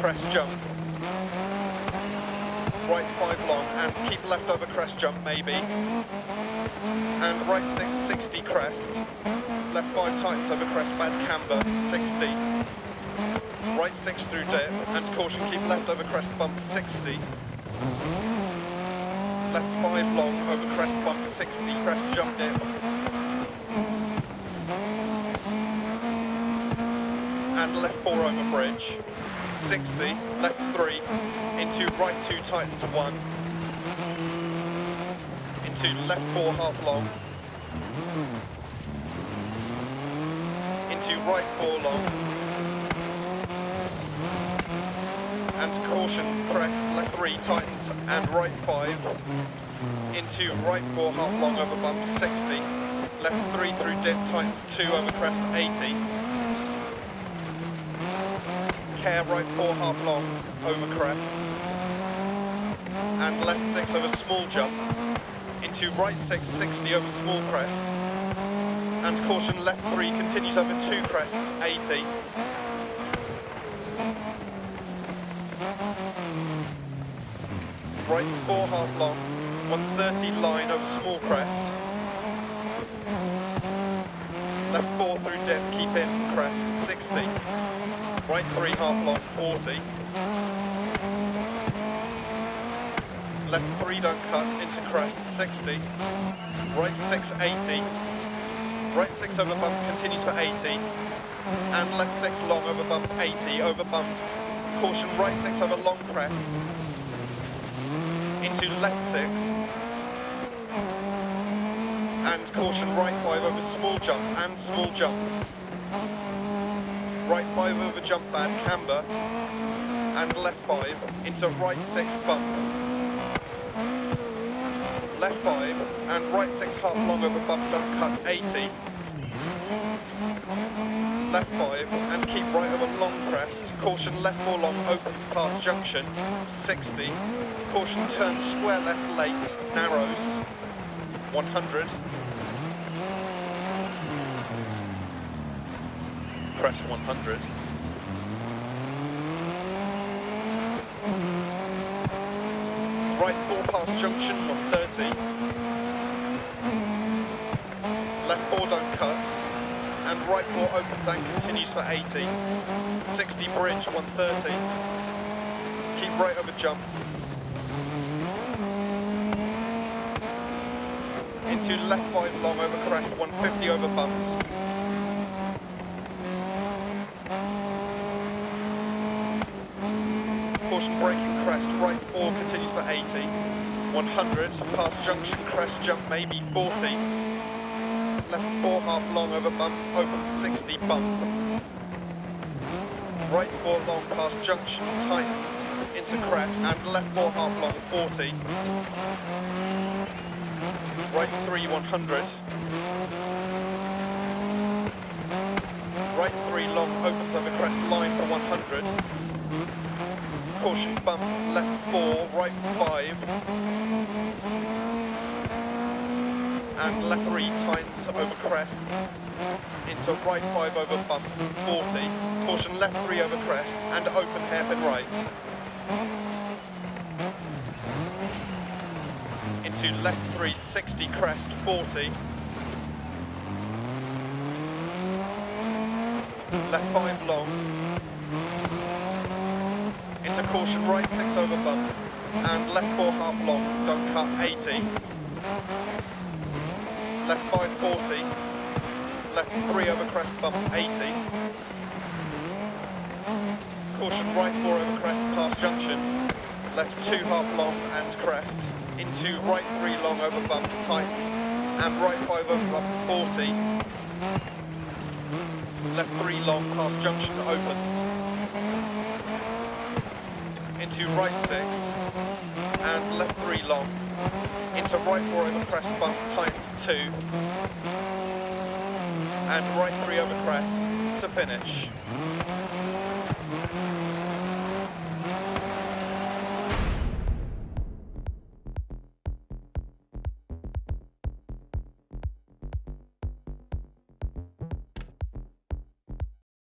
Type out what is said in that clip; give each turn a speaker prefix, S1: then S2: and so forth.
S1: crest jump. Right 5 long and keep left over crest jump maybe. And right 6, 60 crest. Left 5 tightens over crest, bad camber, 60. Right 6 through dip and caution keep left over crest bump, 60. Left 5 long over crest bump, 60, crest jump dip. and left 4 over bridge. 60, left 3, into right 2 tightens 1, into left 4 half long, into right 4 long, and caution crest, left 3 tightens and right 5, into right 4 half long over bump 60, left 3 through dip tightens 2 over crest 80, care right four half long over crest and left six over small jump. Into right six 60 over small crest. And caution left three continues over two crests 80 right four half long 130 line over small crest. Left four through dip keep in crest 60 right three half long 40. Left three don't cut into crest 60. Right six 80. Right six over bump continues for 80. And left six long over bump 80 over bumps. Caution right six over long crest. Into left six. And caution right five over small jump and small jump right 5 over jump bad, camber, and left 5 into right 6 bump. Left 5 and right 6 half long over bump, don't cut 80. Left 5 and keep right over long crest. Caution left 4 long opens past junction, 60. Caution turn square left late, narrows, 100. Crest 100. Right 4 past junction 130. Left 4 don't cut. And right 4 opens and continues for 80. 60 bridge 130. Keep right over jump. Into left 5 long over crest 150 over bumps. caution braking crest, right 4 continues for 80. 100, past junction crest jump maybe 40. Left 4 half long over bump, open 60 bump. Right 4 long past junction tightens into crest and left 4 half long 40. Right 3 100. Right 3 long opens over crest line for 100 caution bump, left 4, right 5. And left 3 tightens over crest. Into right 5 over bump, 40. Caution left 3 over crest and open hairpin right. Into left 3, 60 crest, 40. Left 5 long, into caution right 6 over bump and left 4 half long, don't cut 80. Left 5 40. Left 3 over crest bump 80. Caution right 4 over crest past junction. Left 2 half long and crest. Into right 3 long over bump tightens. And right 5 over bump 40. Left 3 long past junction opens into right six. And left three long. Into right four over crest bump tightens two. And right three over crest to finish.